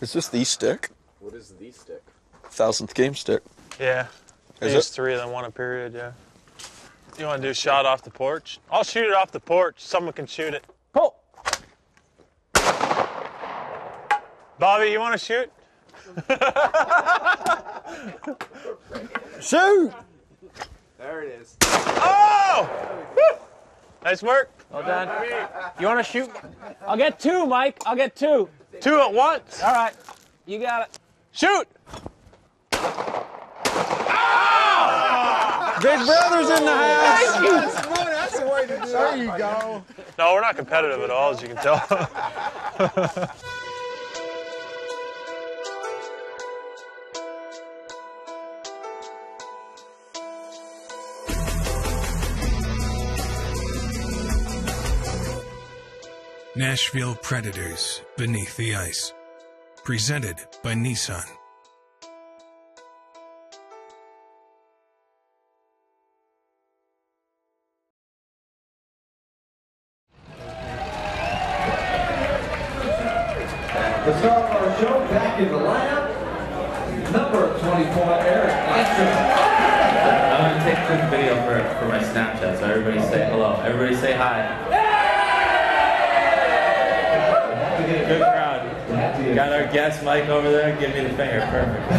Is this the stick? What is the stick? Thousandth game stick. Yeah. Is Use it? three of them, one a period, yeah. You want to do a shot off the porch? I'll shoot it off the porch. Someone can shoot it. Pull. Bobby, you want to shoot? Shoot. There it is. Oh! Woo! Nice work. Well done. You want to shoot? I'll get two, Mike. I'll get two. Two at once. All right. You got it. Shoot! Ah! Big brother's in the house. That's the way to do it. There you go. No, we're not competitive at all, as you can tell. Nashville Predators Beneath the Ice. Presented by Nissan. The star of our show back in the lineup, number 24, Eric Nystrom. I'm gonna take a quick video for, for my Snapchat, so everybody say hello. Everybody say hi. Good crowd. Got our guest Mike over there. Give me the finger. Perfect.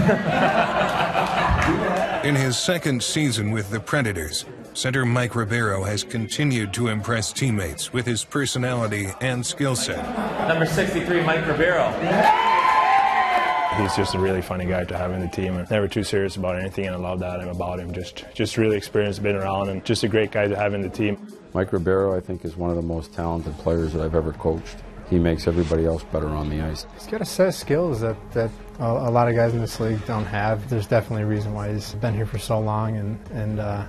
In his second season with the Predators, center Mike Ribeiro has continued to impress teammates with his personality and skill set. Number 63, Mike Ribeiro. He's just a really funny guy to have in the team and never too serious about anything and I love that about him. Just just really experienced, been around and just a great guy to have in the team. Mike Ribeiro, I think, is one of the most talented players that I've ever coached. He makes everybody else better on the ice. He's got a set of skills that, that a, a lot of guys in this league don't have. There's definitely a reason why he's been here for so long, and, and uh,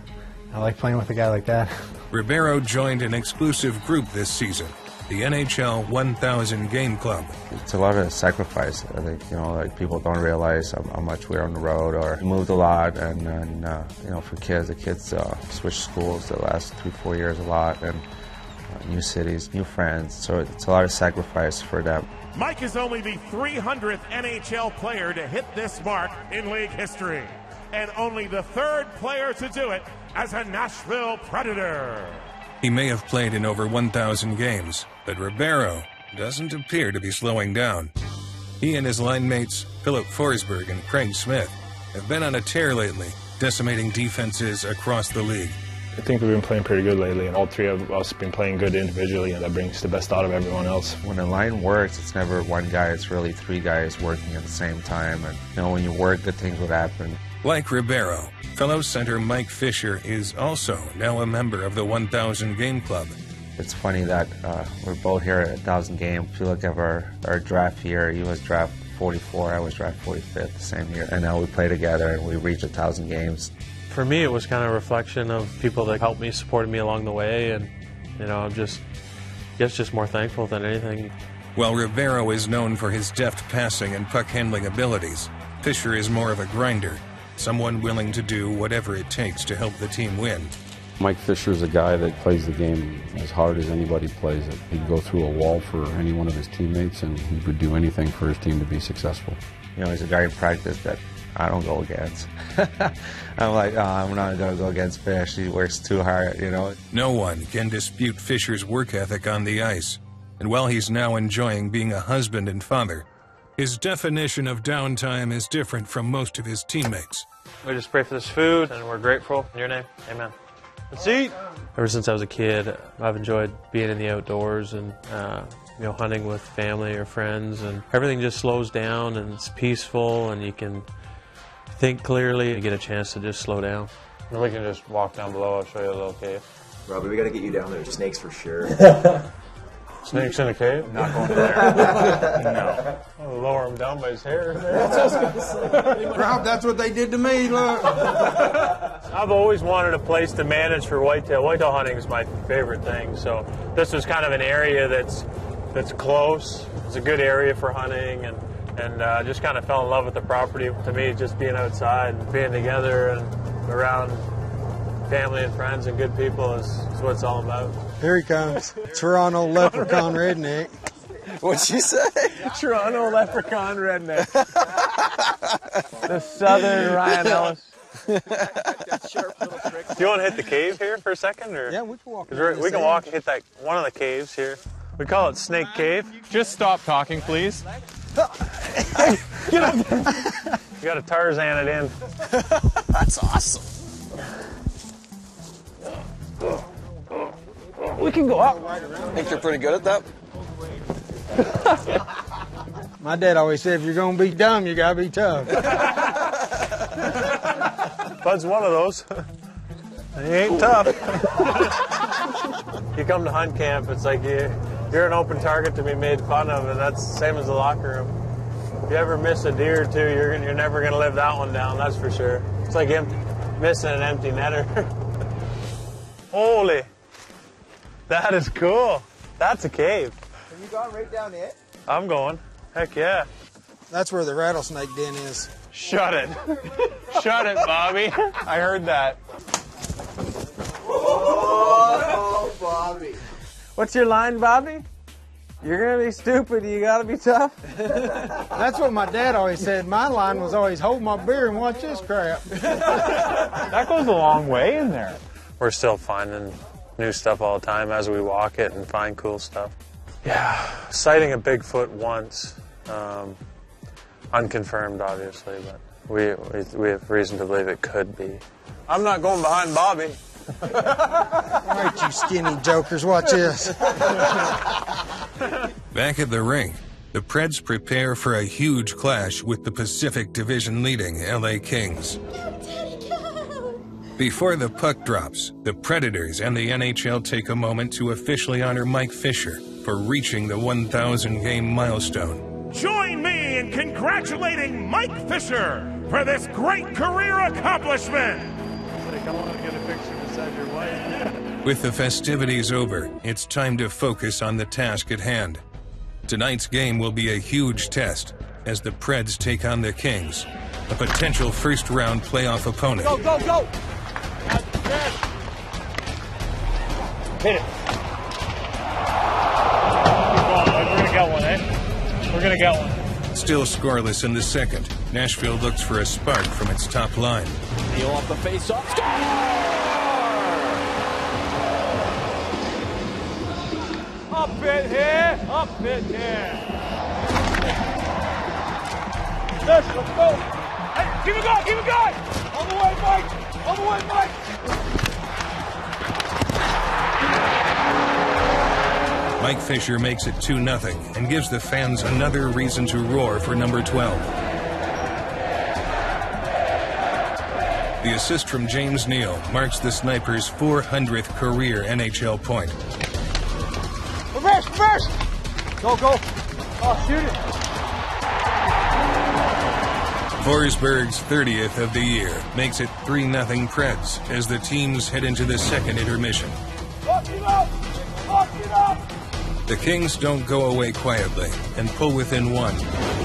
I like playing with a guy like that. Ribeiro joined an exclusive group this season, the NHL 1000 Game Club. It's a lot of sacrifice. I think you know, like people don't realize how, how much we're on the road or moved a lot, and, and uh, you know, for kids, the kids uh, switch schools the last three, four years a lot, and new cities, new friends. So it's a lot of sacrifice for them. Mike is only the 300th NHL player to hit this mark in league history, and only the third player to do it as a Nashville Predator. He may have played in over 1,000 games, but Ribeiro doesn't appear to be slowing down. He and his line mates, Filip Forsberg and Craig Smith, have been on a tear lately, decimating defenses across the league. I think we've been playing pretty good lately and all three of us have been playing good individually and that brings the best out of everyone else. When a line works, it's never one guy, it's really three guys working at the same time. And you know, when you work, good things would happen. Like Ribeiro, fellow center Mike Fisher is also now a member of the 1000 Game Club. It's funny that uh, we're both here at 1,000 games. If you look at our, our draft year, he was draft 44, I was draft 45th the same year. And now we play together and we reach 1,000 games. For me, it was kind of a reflection of people that helped me, supported me along the way, and you know, I'm just, I guess, just more thankful than anything. While Ribeiro is known for his deft passing and puck handling abilities, Fisher is more of a grinder, someone willing to do whatever it takes to help the team win. Mike Fisher is a guy that plays the game as hard as anybody plays it. He'd go through a wall for any one of his teammates, and he would do anything for his team to be successful. You know, he's a guy in practice that I don't go against. I'm like, oh, I'm not going to go against Fish. He works too hard, you know. No one can dispute Fisher's work ethic on the ice. And while he's now enjoying being a husband and father, his definition of downtime is different from most of his teammates. We just pray for this food, and we're grateful. In your name, amen. Let's eat. Ever since I was a kid, I've enjoyed being in the outdoors and uh, you know hunting with family or friends, and everything just slows down and it's peaceful, and you can think clearly. You get a chance to just slow down. We can just walk down below. I'll show you a little cave. Robbie, we got to get you down there. Snakes for sure. Snakes in a cave? Not going there. no. I'll lower him down by his hair. Rob, that's what they did to me. Look. I've always wanted a place to manage for whitetail. Whitetail hunting is my favorite thing. So this was kind of an area that's that's close. It's a good area for hunting, and and uh, just kind of fell in love with the property. To me, just being outside, and being together, and around family and friends and good people is, is what it's all about. Here he comes, Toronto leprechaun redneck. What'd you say? Toronto leprechaun redneck. the southern Ryan Ellis. Do you want to hit the cave here for a second, or Yeah, we can walk. we're- can walk and hit that one of the caves here. We call it Snake Cave. Just stop talking, please. Get up! You got a Tarzan it in. That's awesome. We can go up. Think you're pretty good at that? My dad always said, if you're gonna be dumb, you gotta be tough. Bud's one of those. He ain't tough. you come to hunt camp, it's like you, you're an open target to be made fun of, and that's the same as the locker room. If you ever miss a deer or two, you're, you're never going to live that one down, that's for sure. It's like empty, missing an empty netter. Holy. That is cool. That's a cave. Have you gone right down it? I'm going. Heck yeah. That's where the rattlesnake den is. Shut it. Shut it, Bobby. I heard that. Oh, Bobby. What's your line, Bobby? You're gonna be stupid. You gotta be tough. That's what my dad always said. My line was always hold my beer and watch this crap. That goes a long way in there. We're still finding new stuff all the time as we walk it and find cool stuff. Yeah, sighting a Bigfoot once, um, unconfirmed obviously, but we, we we have reason to believe it could be. I'm not going behind Bobby. All right, you skinny jokers, watch this. Back at the rink, the Preds prepare for a huge clash with the Pacific Division leading LA Kings. Before the puck drops, the Predators and the NHL take a moment to officially honor Mike Fisher for reaching the 1,000 game milestone. Join me in congratulating Mike Fisher for this great career accomplishment. Come on and get a picture beside your wife. With the festivities over, it's time to focus on the task at hand. Tonight's game will be a huge test as the Preds take on the Kings, a potential first round playoff opponent. Go, go, go! Hit it. Keep going, boys. We're gonna get one, eh? We're gonna get one. Still scoreless in the second, Nashville looks for a spark from its top line. Neal off the face-off. Score! It here, up it here. Yes, let's go. Hey, keep it going, keep it going. All the way, Mike. All the way, Mike. Mike Fisher makes it 2 0 and gives the fans another reason to roar for number 12. The assist from James Neal marks the sniper's 400th career NHL point. Reverse, reverse. Go, go. Oh, shoot it. Forsberg's 30th of the year makes it 3 0 Preds as the teams head into the second intermission. Lock it up. Lock it up. The Kings don't go away quietly and pull within one.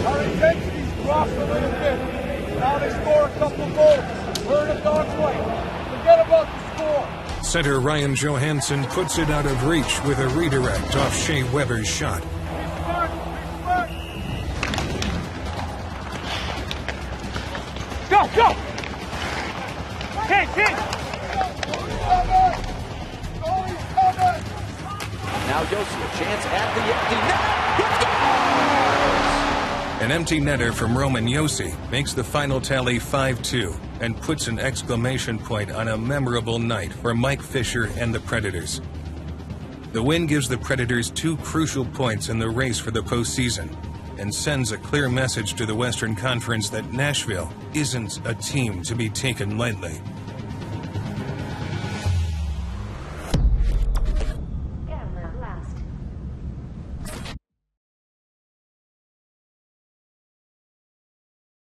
Our intensity's dropped a little bit. Now they score a couple goals. We're in a dogfight. Forget about the score. Center Ryan Johansen puts it out of reach with a redirect off Shea Weber's shot. Go, go! Kick, kick! Now Josi, a chance at the empty net. An empty netter from Roman Josi makes the final tally 5 2 and puts an exclamation point on a memorable night for Mike Fisher and the Predators. The win gives the Predators two crucial points in the race for the postseason and sends a clear message to the Western Conference that Nashville isn't a team to be taken lightly.